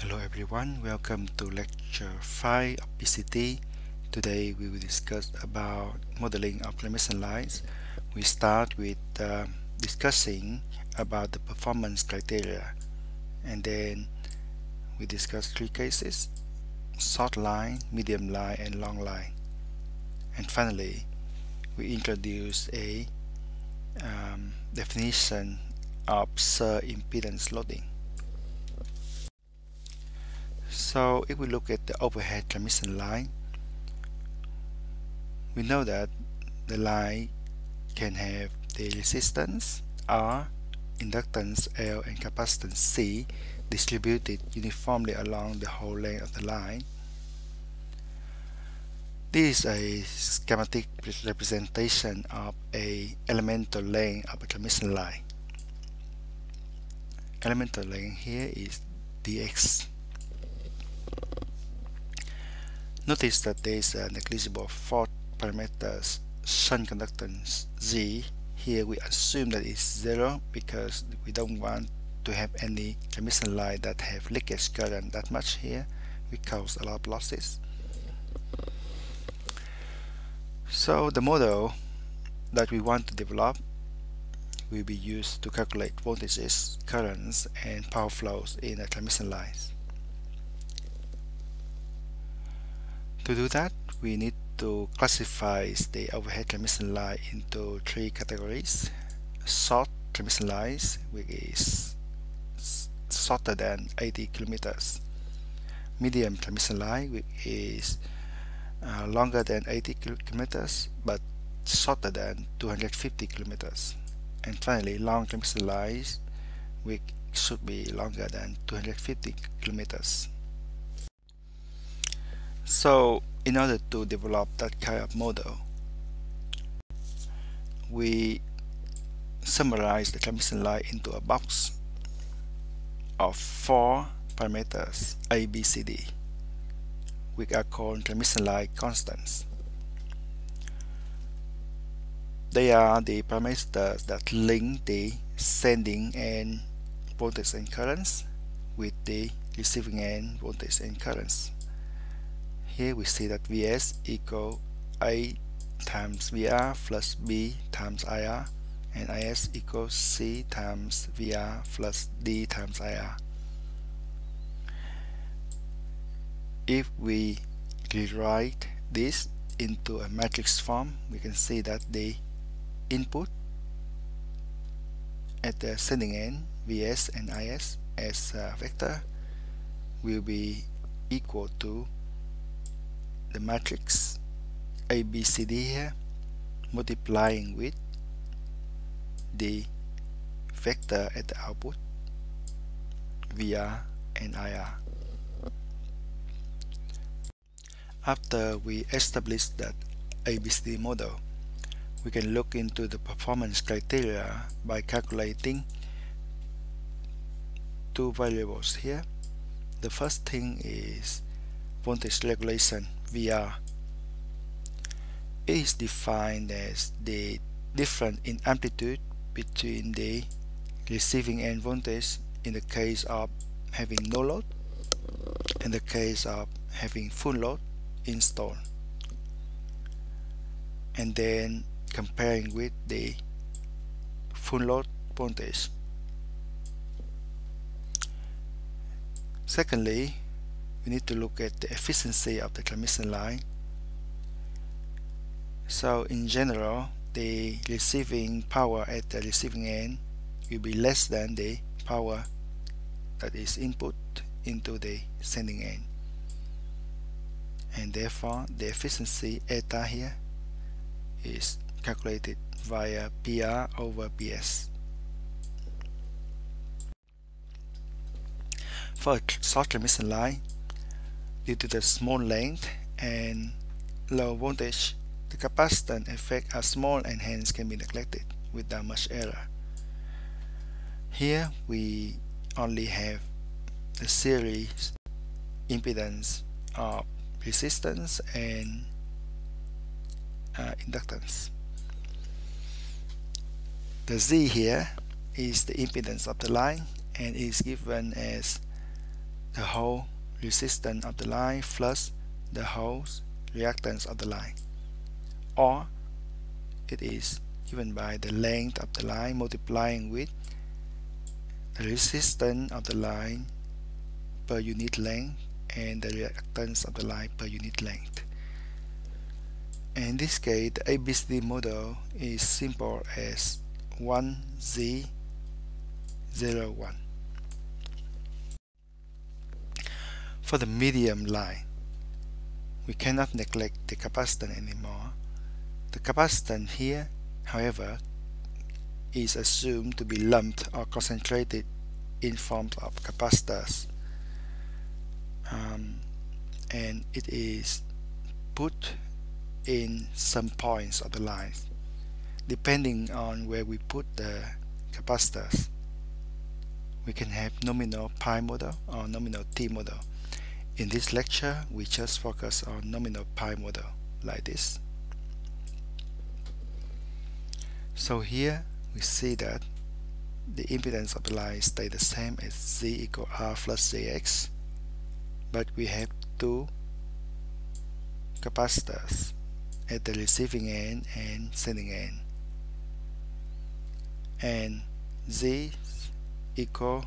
Hello everyone, welcome to lecture 5 of PCT. Today we will discuss about modeling of transmission lines. We start with uh, discussing about the performance criteria and then we discuss three cases, short line, medium line and long line. And finally, we introduce a um, definition of surge impedance loading. So if we look at the overhead transmission line, we know that the line can have the resistance R, inductance L and capacitance C distributed uniformly along the whole length of the line. This is a schematic representation of a elemental length of a transmission line. Elemental length here is dx Notice that there is a negligible four parameters shunt conductance G. Here we assume that it's zero because we don't want to have any transmission line that have leakage current that much here. We cause a lot of losses. So the model that we want to develop will be used to calculate voltages, currents, and power flows in the transmission lines. To do that, we need to classify the overhead transmission line into three categories. Short transmission lines, which is shorter than 80 kilometers. Medium transmission line, which is uh, longer than 80 kilometers but shorter than 250 kilometers. And finally, long transmission lines, which should be longer than 250 kilometers. So in order to develop that kind of model, we summarize the transmission line into a box of four parameters A, B, C, D, which are called transmission line constants. They are the parameters that link the sending end voltage and currents with the receiving end voltage and currents here we see that Vs equal A times VR plus B times IR and Is equals C times VR plus D times IR. If we rewrite this into a matrix form, we can see that the input at the sending end, Vs and Is as a vector will be equal to the matrix ABCD here multiplying with the vector at the output VR and IR. After we establish that ABCD model, we can look into the performance criteria by calculating two variables here. The first thing is voltage regulation VR. is defined as the difference in amplitude between the receiving end voltage in the case of having no load and the case of having full load installed and then comparing with the full load voltage secondly we need to look at the efficiency of the transmission line. So in general the receiving power at the receiving end will be less than the power that is input into the sending end. And therefore the efficiency eta here is calculated via PR over PS for a short transmission line Due to the small length and low voltage, the capacitance effect are small and hence can be neglected without much error. Here we only have the series impedance of resistance and uh, inductance. The Z here is the impedance of the line and is given as the whole resistance of the line plus the whole reactance of the line or it is given by the length of the line multiplying with the resistance of the line per unit length and the reactance of the line per unit length. In this case, the ABCD model is simple as 1Z01. For the medium line, we cannot neglect the capacitance anymore. The capacitance here, however, is assumed to be lumped or concentrated in forms of capacitors. Um, and it is put in some points of the line depending on where we put the capacitors. We can have nominal pi model or nominal t model in this lecture we just focus on nominal pi model like this. So here we see that the impedance of the line stay the same as z equal r plus jx but we have two capacitors at the receiving end and sending end. And z equal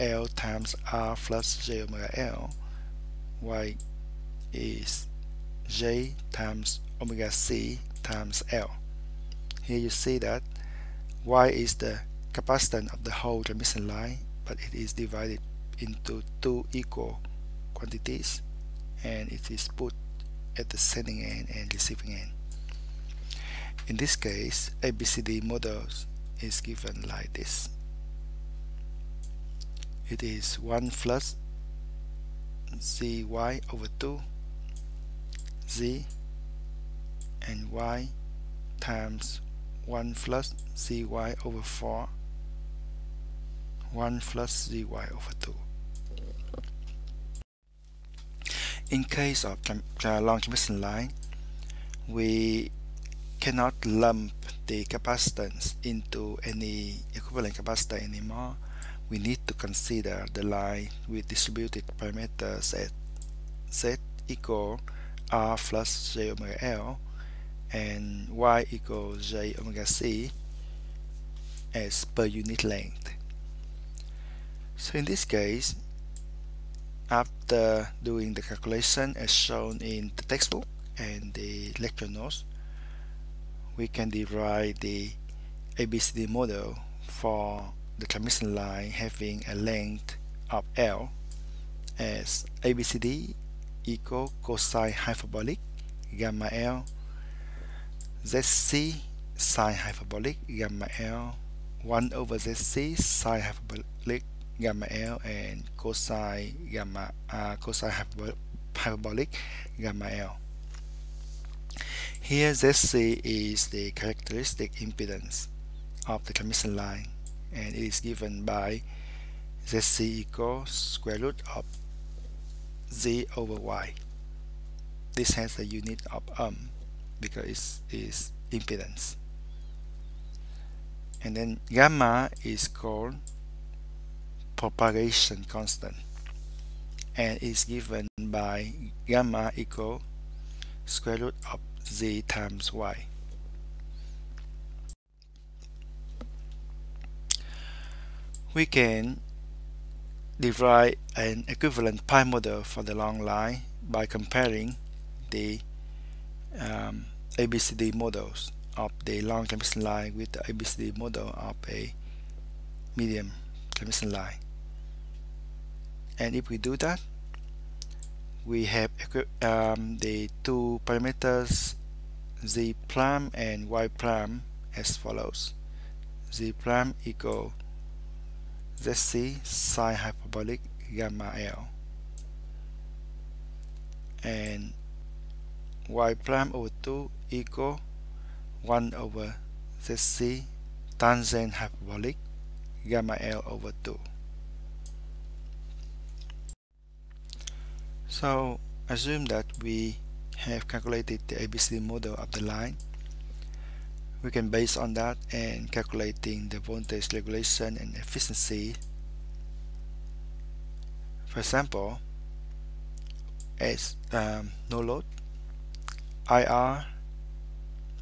L times R plus J omega L y is J times omega C times L here you see that y is the capacitance of the whole transmission line but it is divided into two equal quantities and it is put at the sending end and receiving end. In this case, ABCD models is given like this. It is 1 plus zy over 2 z and y times 1 plus zy over 4 1 plus zy over 2 in case of long transmission line we cannot lump the capacitance into any equivalent capacitor anymore we need to consider the line with distributed parameters at z equal r plus j omega l and y equals j omega c as per unit length. So in this case after doing the calculation as shown in the textbook and the lecture notes, we can derive the ABCD model for the transmission line having a length of L as ABCD equal cosine hyperbolic gamma L ZC sine hyperbolic gamma L 1 over ZC sine hyperbolic gamma L and cosine gamma uh, cosine hyperbolic gamma L. Here ZC is the characteristic impedance of the transmission line and it is given by ZC equals square root of Z over Y. This has the unit of ohm because it is impedance. And then gamma is called propagation constant and is given by gamma equal square root of z times y. We can derive an equivalent pi model for the long line by comparing the um, ABCD models of the long transmission line with the ABCD model of a medium transmission line. And if we do that we have um, the two parameters z prime and y prime as follows. Z prime equal zc sine hyperbolic gamma l and y prime over 2 equal 1 over zc tangent hyperbolic gamma l over 2 So assume that we have calculated the ABCD model of the line. We can base on that and calculating the voltage regulation and efficiency. For example as um, no load IR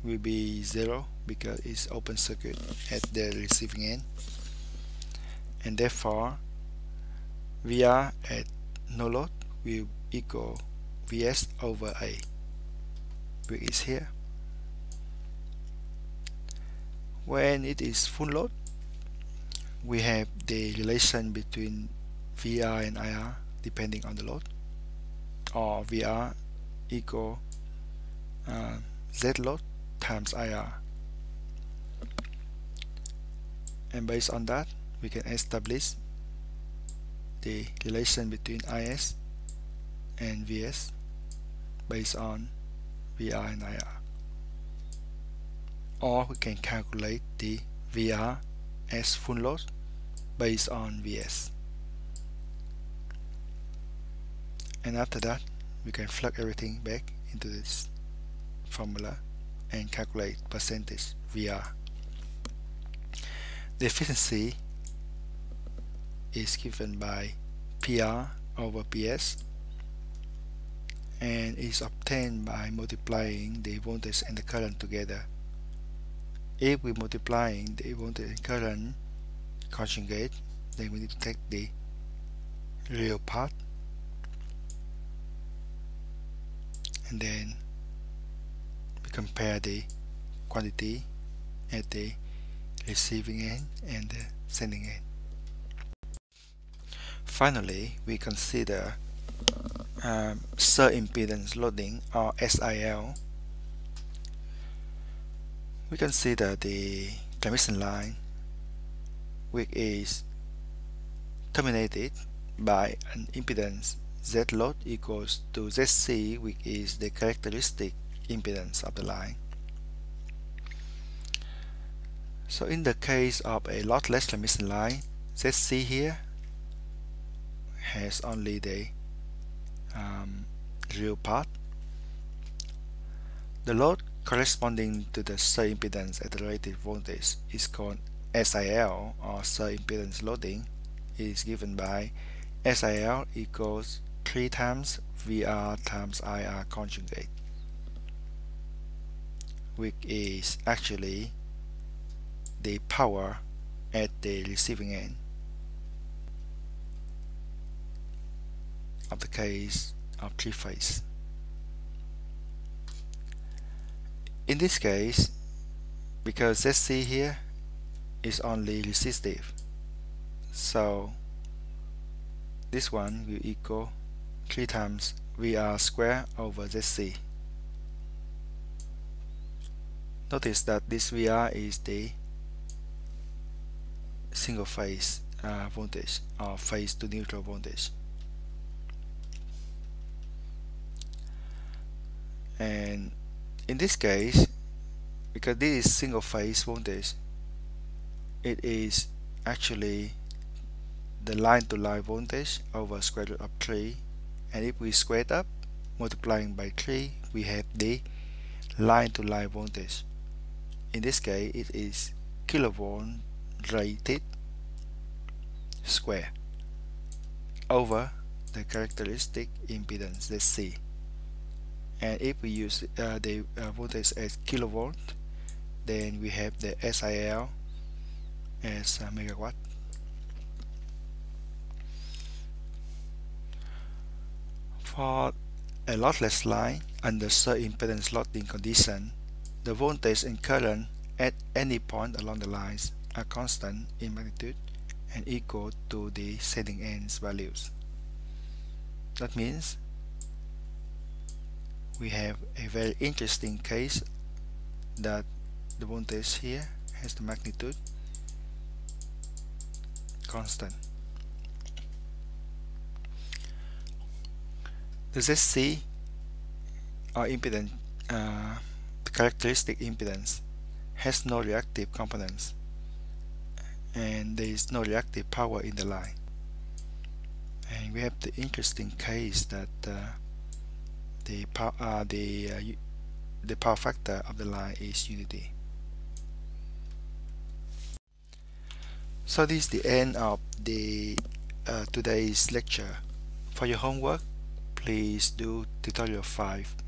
will be zero because it's open circuit at the receiving end. And therefore VR at no load will equal Vs over A which is here when it is full load we have the relation between VR and IR depending on the load or VR equal uh, Z load times IR and based on that we can establish the relation between IS and VS based on VR and IR or we can calculate the VR as full load based on VS and after that we can plug everything back into this formula and calculate percentage VR the efficiency is given by PR over PS and is obtained by multiplying the voltage and the current together if we multiplying the voltage current conjugate then we need to take the real part. And then we compare the quantity at the receiving end and the sending end. Finally we consider um, impedance loading or SIL we can see that the transmission line which is terminated by an impedance Z load equals to ZC which is the characteristic impedance of the line. So in the case of a lossless transmission line, ZC here has only the um, real part. The load corresponding to the surge impedance at the rated voltage is called SIL or surge impedance loading is given by SIL equals 3 times VR times IR conjugate which is actually the power at the receiving end of the case of three phase. In this case, because ZC here is only resistive, so this one will equal 3 times VR square over ZC. Notice that this VR is the single phase uh, voltage or phase to neutral voltage. and in this case because this is single phase voltage it is actually the line to line voltage over square root of 3 and if we square it up multiplying by 3 we have the line to line voltage in this case it is kilovolt rated square over the characteristic impedance let's see and if we use uh, the uh, voltage as kilovolt then we have the SIL as uh, megawatt. For a lossless line under impedance loading condition the voltage and current at any point along the lines are constant in magnitude and equal to the sending ends values. That means we have a very interesting case that the voltage here has the magnitude constant. The ZC or impedance, uh, the characteristic impedance has no reactive components and there is no reactive power in the line and we have the interesting case that uh, the power uh, the uh, the power factor of the line is unity. So this is the end of the uh, today's lecture. For your homework, please do tutorial 5